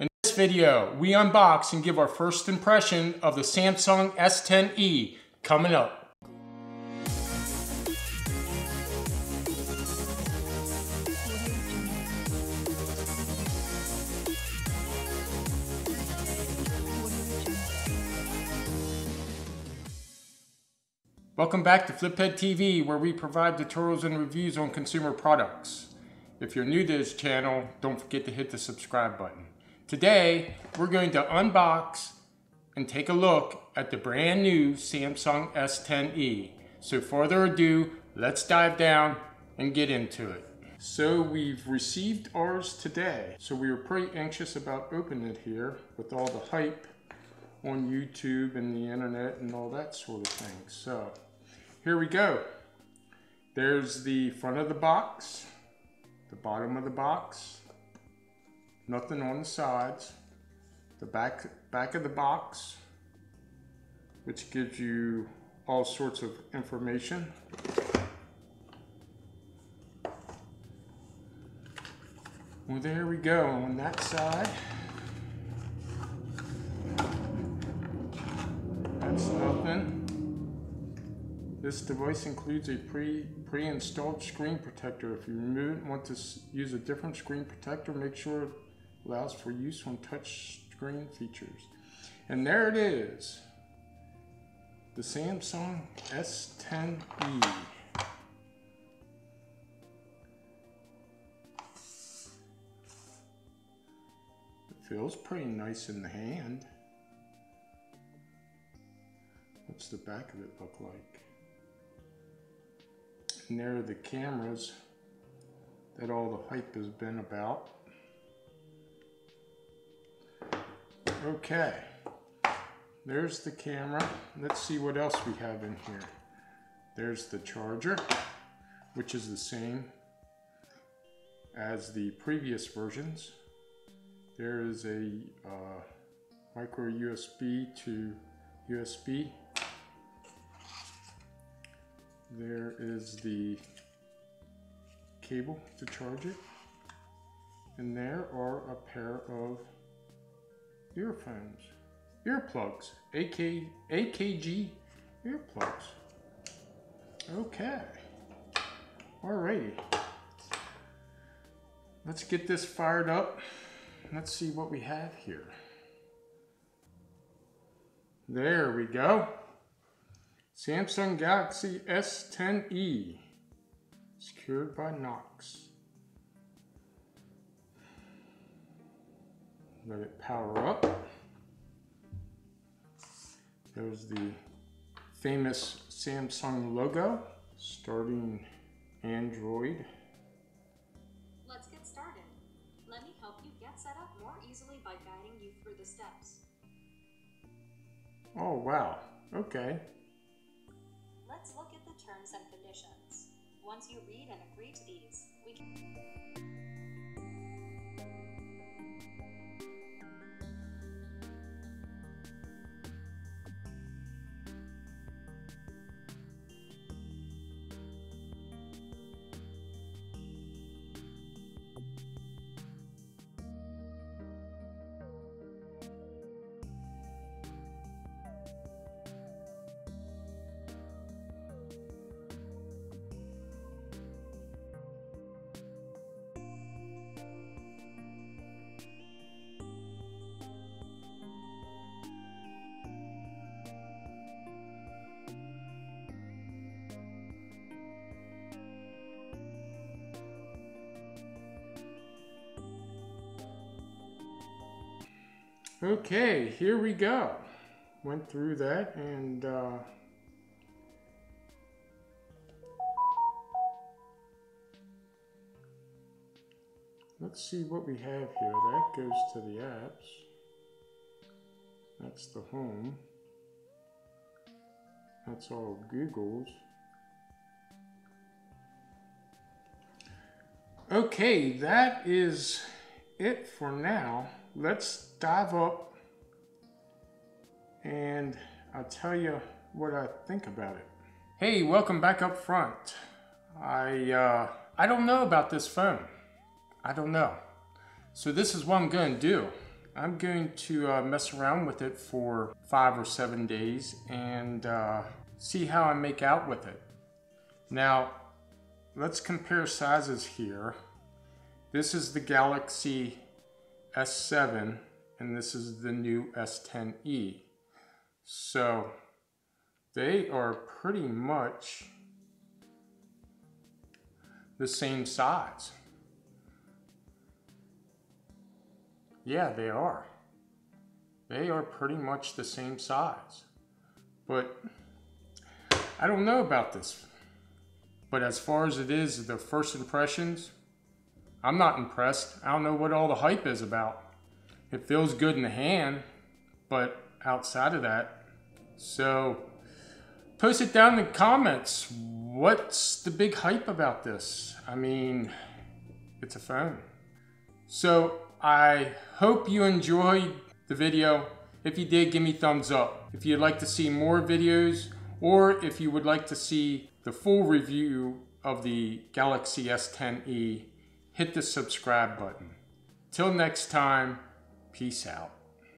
In this video, we unbox and give our first impression of the Samsung S10e coming up. Welcome back to Flipphead TV, where we provide tutorials and reviews on consumer products. If you're new to this channel, don't forget to hit the subscribe button. Today, we're going to unbox and take a look at the brand new Samsung S10e. So further ado, let's dive down and get into it. So we've received ours today. So we were pretty anxious about opening it here with all the hype on YouTube and the internet and all that sort of thing. So here we go. There's the front of the box, the bottom of the box, nothing on the sides, the back, back of the box, which gives you all sorts of information. Well, there we go on that side. That's nothing. This device includes a pre, pre-installed screen protector. If you remove it want to use a different screen protector, make sure allows for use on touch screen features. And there it is, the Samsung S10e. It feels pretty nice in the hand. What's the back of it look like? And there are the cameras that all the hype has been about. Okay, there's the camera. Let's see what else we have in here. There's the charger, which is the same as the previous versions. There is a uh, micro USB to USB there is the cable to charge it. And there are a pair of earphones, earplugs, AK, AKG earplugs. Okay. Alrighty. Let's get this fired up. Let's see what we have here. There we go. Samsung Galaxy S10e, secured by Knox. Let it power up. There's the famous Samsung logo, starting Android. Let's get started. Let me help you get set up more easily by guiding you through the steps. Oh, wow. Okay. Let's look at the terms and conditions. Once you read and agree to these, we can... Okay, here we go. Went through that and uh, let's see what we have here. That goes to the apps. That's the home. That's all Google's. Okay, that is it for now let's dive up and I'll tell you what I think about it. Hey, welcome back up front. I, uh, I don't know about this phone. I don't know. So this is what I'm going to do. I'm going to uh, mess around with it for five or seven days and uh, see how I make out with it. Now, let's compare sizes here. This is the Galaxy S7 and this is the new S10e. So they are pretty much the same size. Yeah, they are. They are pretty much the same size. But I don't know about this. But as far as it is, the first impressions, I'm not impressed. I don't know what all the hype is about. It feels good in the hand, but outside of that, so post it down in the comments. What's the big hype about this? I mean, it's a phone. So I hope you enjoyed the video. If you did, give me thumbs up. If you'd like to see more videos, or if you would like to see the full review of the Galaxy S10e, hit the subscribe button. Till next time, peace out.